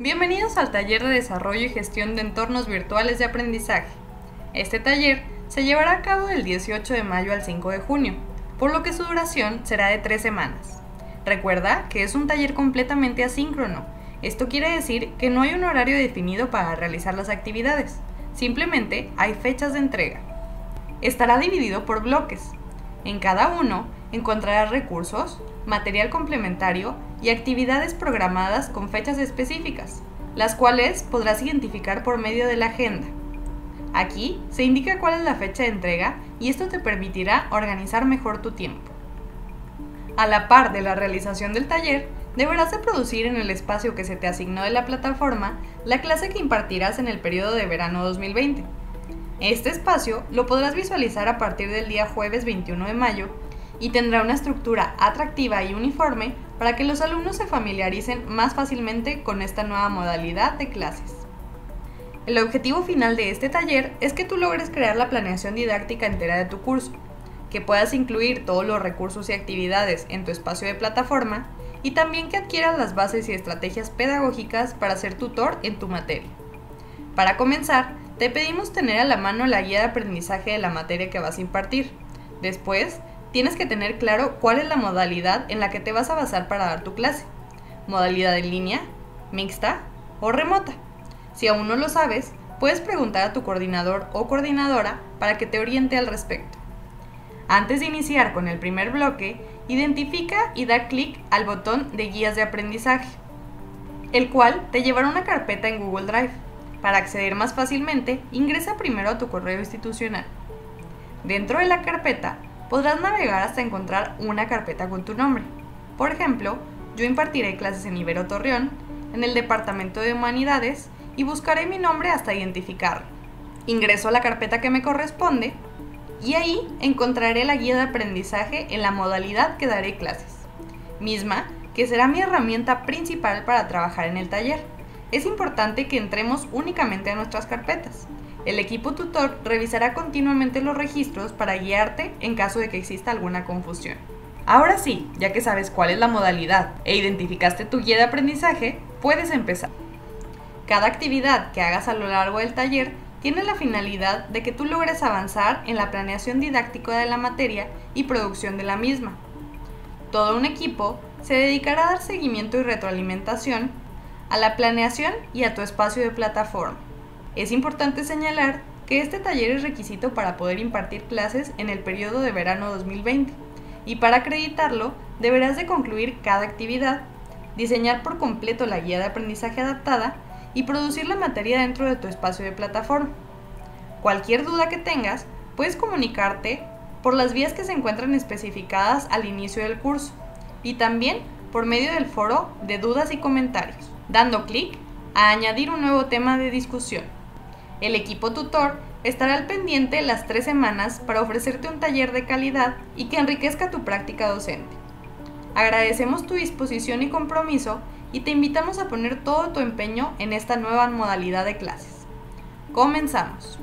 Bienvenidos al taller de desarrollo y gestión de entornos virtuales de aprendizaje. Este taller se llevará a cabo del 18 de mayo al 5 de junio, por lo que su duración será de tres semanas. Recuerda que es un taller completamente asíncrono. Esto quiere decir que no hay un horario definido para realizar las actividades, simplemente hay fechas de entrega. Estará dividido por bloques. En cada uno encontrarás recursos, material complementario y actividades programadas con fechas específicas, las cuales podrás identificar por medio de la agenda. Aquí se indica cuál es la fecha de entrega y esto te permitirá organizar mejor tu tiempo. A la par de la realización del taller, deberás de producir en el espacio que se te asignó de la plataforma la clase que impartirás en el periodo de verano 2020. Este espacio lo podrás visualizar a partir del día jueves 21 de mayo y tendrá una estructura atractiva y uniforme para que los alumnos se familiaricen más fácilmente con esta nueva modalidad de clases. El objetivo final de este taller es que tú logres crear la planeación didáctica entera de tu curso, que puedas incluir todos los recursos y actividades en tu espacio de plataforma y también que adquieras las bases y estrategias pedagógicas para ser tutor en tu materia. Para comenzar, te pedimos tener a la mano la guía de aprendizaje de la materia que vas a impartir. Después, tienes que tener claro cuál es la modalidad en la que te vas a basar para dar tu clase. Modalidad en línea, mixta o remota. Si aún no lo sabes, puedes preguntar a tu coordinador o coordinadora para que te oriente al respecto. Antes de iniciar con el primer bloque, identifica y da clic al botón de guías de aprendizaje, el cual te llevará a una carpeta en Google Drive. Para acceder más fácilmente, ingresa primero a tu correo institucional. Dentro de la carpeta, podrás navegar hasta encontrar una carpeta con tu nombre. Por ejemplo, yo impartiré clases en Ibero Torreón, en el Departamento de Humanidades, y buscaré mi nombre hasta identificarlo. Ingreso a la carpeta que me corresponde y ahí encontraré la guía de aprendizaje en la modalidad que daré clases, misma que será mi herramienta principal para trabajar en el taller. Es importante que entremos únicamente a nuestras carpetas. El equipo tutor revisará continuamente los registros para guiarte en caso de que exista alguna confusión. Ahora sí, ya que sabes cuál es la modalidad e identificaste tu guía de aprendizaje, puedes empezar. Cada actividad que hagas a lo largo del taller tiene la finalidad de que tú logres avanzar en la planeación didáctica de la materia y producción de la misma. Todo un equipo se dedicará a dar seguimiento y retroalimentación a la planeación y a tu espacio de plataforma. Es importante señalar que este taller es requisito para poder impartir clases en el periodo de verano 2020 y para acreditarlo deberás de concluir cada actividad, diseñar por completo la guía de aprendizaje adaptada y producir la materia dentro de tu espacio de plataforma. Cualquier duda que tengas, puedes comunicarte por las vías que se encuentran especificadas al inicio del curso y también por medio del foro de dudas y comentarios, dando clic a añadir un nuevo tema de discusión. El equipo tutor estará al pendiente las tres semanas para ofrecerte un taller de calidad y que enriquezca tu práctica docente. Agradecemos tu disposición y compromiso y te invitamos a poner todo tu empeño en esta nueva modalidad de clases. Comenzamos.